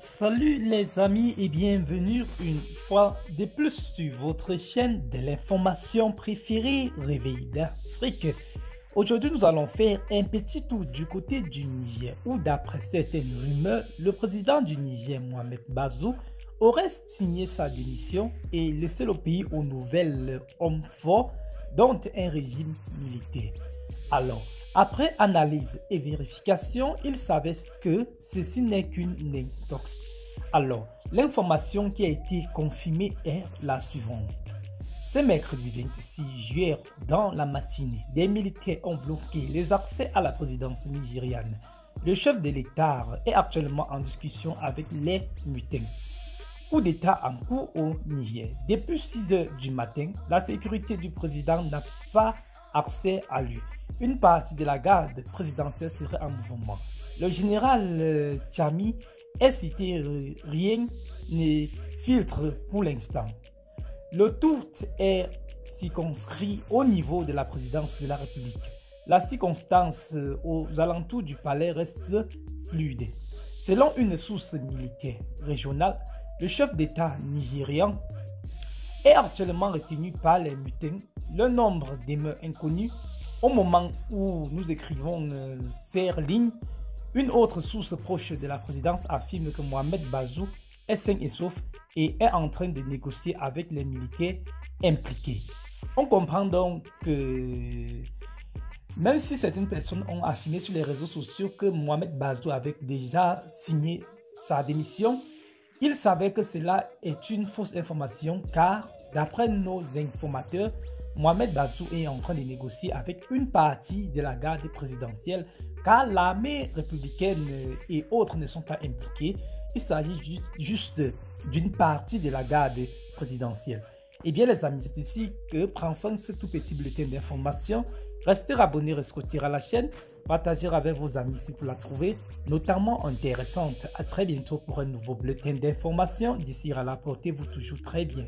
Salut les amis et bienvenue une fois de plus sur votre chaîne de l'information préférée Réveil d'Afrique. Aujourd'hui, nous allons faire un petit tour du côté du Niger où d'après certaines rumeurs, le président du Niger, Mohamed Bazoum, aurait signé sa démission et laissé le pays aux nouvelles hommes forts, dont un régime militaire. Alors, après analyse et vérification, il savait que ceci n'est qu'une intox. Alors, l'information qui a été confirmée est la suivante. Ce mercredi 26 juillet, dans la matinée, des militaires ont bloqué les accès à la présidence nigériane. Le chef de l'État est actuellement en discussion avec les mutins. Coup d'État en cours au Niger. Depuis 6 heures du matin, la sécurité du président n'a pas accès à lui une partie de la garde présidentielle serait en mouvement. Le général Chami est cité, euh, rien ne filtre pour l'instant. Le tout est circonscrit au niveau de la présidence de la République. La circonstance euh, aux alentours du palais reste fluide. Selon une source militaire régionale, le chef d'État nigérian est actuellement retenu par les mutins. Le nombre demeure inconnu au moment où nous écrivons euh, ces lignes, une autre source proche de la présidence affirme que Mohamed Bazou est sain et sauf et est en train de négocier avec les militaires impliqués. On comprend donc que même si certaines personnes ont affirmé sur les réseaux sociaux que Mohamed Bazou avait déjà signé sa démission, il savait que cela est une fausse information car, d'après nos informateurs, Mohamed Bazoum est en train de négocier avec une partie de la garde présidentielle car l'armée républicaine et autres ne sont pas impliqués. Il s'agit juste, d'une partie de la garde présidentielle. Eh bien les amis, c'est ici que prend fin ce tout petit bulletin d'information. Restez abonnés, restez à la chaîne, partagez avec vos amis si vous la trouvez notamment intéressante. À très bientôt pour un nouveau bulletin d'information. D'ici à la portez-vous toujours très bien.